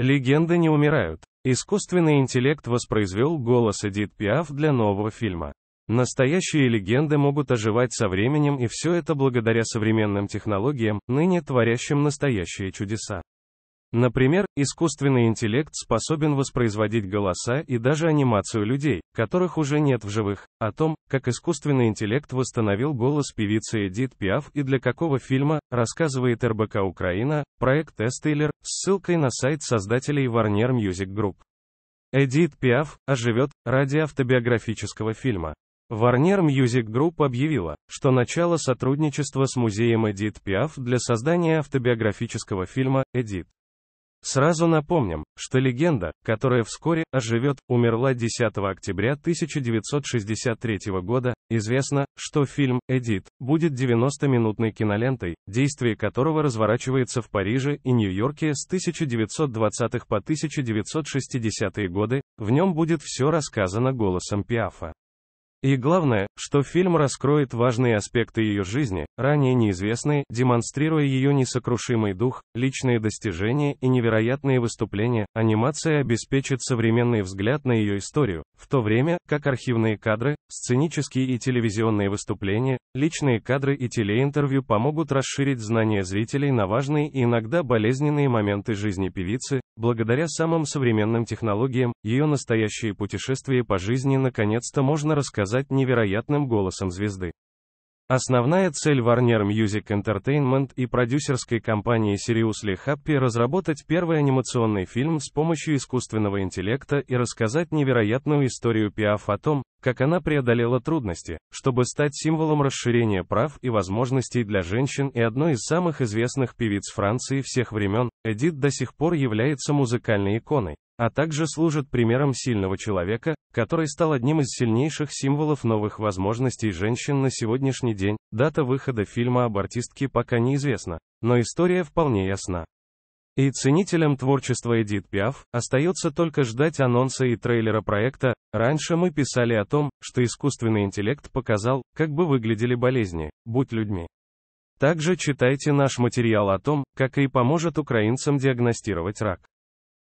Легенды не умирают. Искусственный интеллект воспроизвел голос Эдит Пиаф для нового фильма. Настоящие легенды могут оживать со временем и все это благодаря современным технологиям, ныне творящим настоящие чудеса. Например, искусственный интеллект способен воспроизводить голоса и даже анимацию людей, которых уже нет в живых, о том, как искусственный интеллект восстановил голос певицы Эдит Пиаф и для какого фильма, рассказывает РБК Украина, проект Эстейлер, с ссылкой на сайт создателей Warner Music Group. Эдит Пиаф оживет ради автобиографического фильма. Warner Music Group объявила, что начало сотрудничества с музеем Эдит Пиаф для создания автобиографического фильма «Эдит». Сразу напомним, что легенда, которая вскоре оживет, умерла 10 октября 1963 года. Известно, что фильм «Эдит» будет 90-минутной кинолентой, действие которого разворачивается в Париже и Нью-Йорке с 1920-х по 1960-е годы, в нем будет все рассказано голосом Пиафа. И главное, что фильм раскроет важные аспекты ее жизни, ранее неизвестные, демонстрируя ее несокрушимый дух, личные достижения и невероятные выступления. Анимация обеспечит современный взгляд на ее историю, в то время, как архивные кадры, сценические и телевизионные выступления, личные кадры и телеинтервью помогут расширить знания зрителей на важные и иногда болезненные моменты жизни певицы, благодаря самым современным технологиям, ее настоящие путешествия по жизни наконец-то можно рассказать сказать невероятным голосом звезды. Основная цель Warner Music Entertainment и продюсерской компании Seriously Happy разработать первый анимационный фильм с помощью искусственного интеллекта и рассказать невероятную историю Пиаф о том, как она преодолела трудности, чтобы стать символом расширения прав и возможностей для женщин и одной из самых известных певиц Франции всех времен, Эдит до сих пор является музыкальной иконой а также служит примером сильного человека, который стал одним из сильнейших символов новых возможностей женщин на сегодняшний день. Дата выхода фильма об артистке пока неизвестна, но история вполне ясна. И ценителям творчества Эдит Пиаф остается только ждать анонса и трейлера проекта. Раньше мы писали о том, что искусственный интеллект показал, как бы выглядели болезни, будь людьми. Также читайте наш материал о том, как и поможет украинцам диагностировать рак.